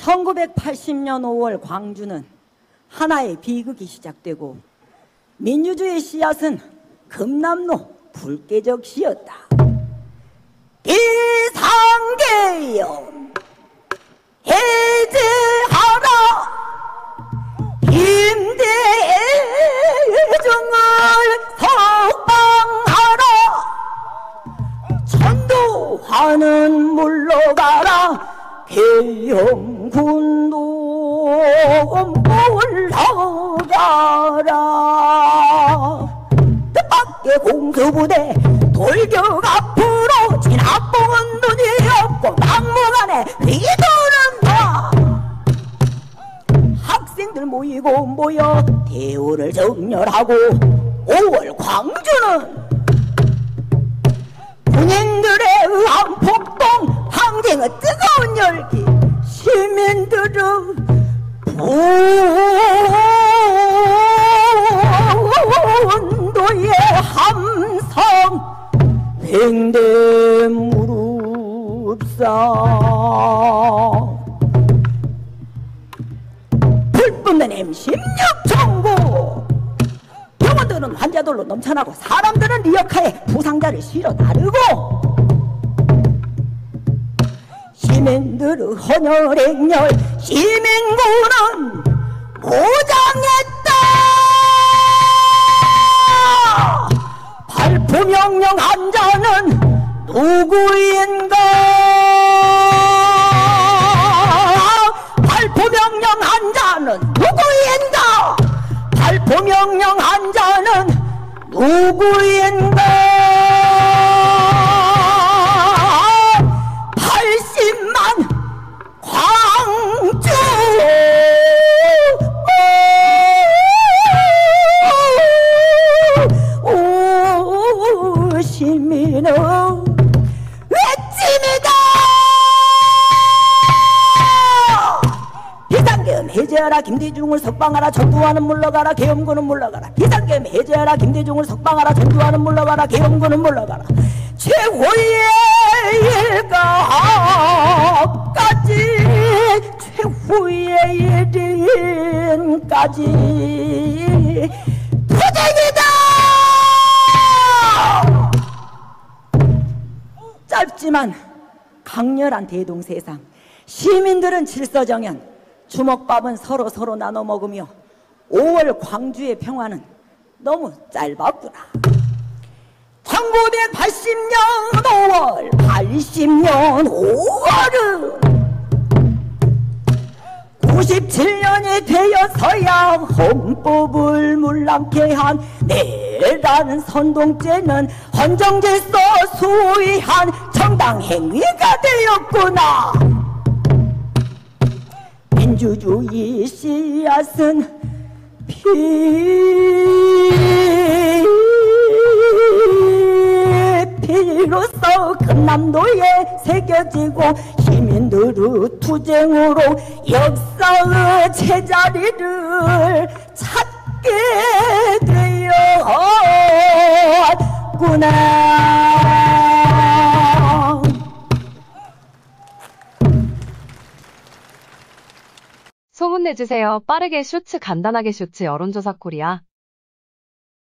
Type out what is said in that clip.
1980년 5월 광주는 하나의 비극이 시작되고 민주주의 씨앗은 금남로 불개적 시였다. 이상계요! 해제하라! 임대중을 석방하라! 천도하는 물러가라 개영군도 물러가라. 뜻밖의 공수부대 돌격 앞으로 진압봉은 눈이 없고 막무가내 휘두른다 학생들 모이고 모여 대우를 정렬하고 5월 광주는 군인들의 의한 폭 횡대 무릎사. 불붙는 M16 정부. 병원들은 환자들로 넘쳐나고 사람들은 리어카에 부상자를 실어 나르고 시민들의 헌혈 행렬 시민군은 무장했 다 발포 명령 한 자는 누구인가? 발포 명령 한 자는 누구인가? 발포 명령 한 자는 누구인가 해제하라. 김대중을 석방하라. 전두환은 물러가라. 계엄군은 물러가라. 비상계엄 해제하라. 김대중을 석방하라. 전두환은 물러가라. 계엄군은 물러가라. 최후의 일까지 최후의 일인까지 투쟁이다! 짧지만 강렬한 대동세상. 시민들은 질서정연 주먹밥은 서로 서로 나눠 먹으며 5월 광주의 평화는 너무 짧았구나. 1980년 5월 80년 5월은 97년이 되어서야 헌법을 물랑케 한 내라는 선동죄는 헌정질서 수위한 정당 행위가 되었구나 민주주의 씨앗은 피 피로써 금남도에 새겨지고 시민들의 투쟁으로 역사의 제자리를 찾게 되었구나 소문 내주세요. 빠르게 쇼츠 간단하게 쇼츠 여론조사 코리아.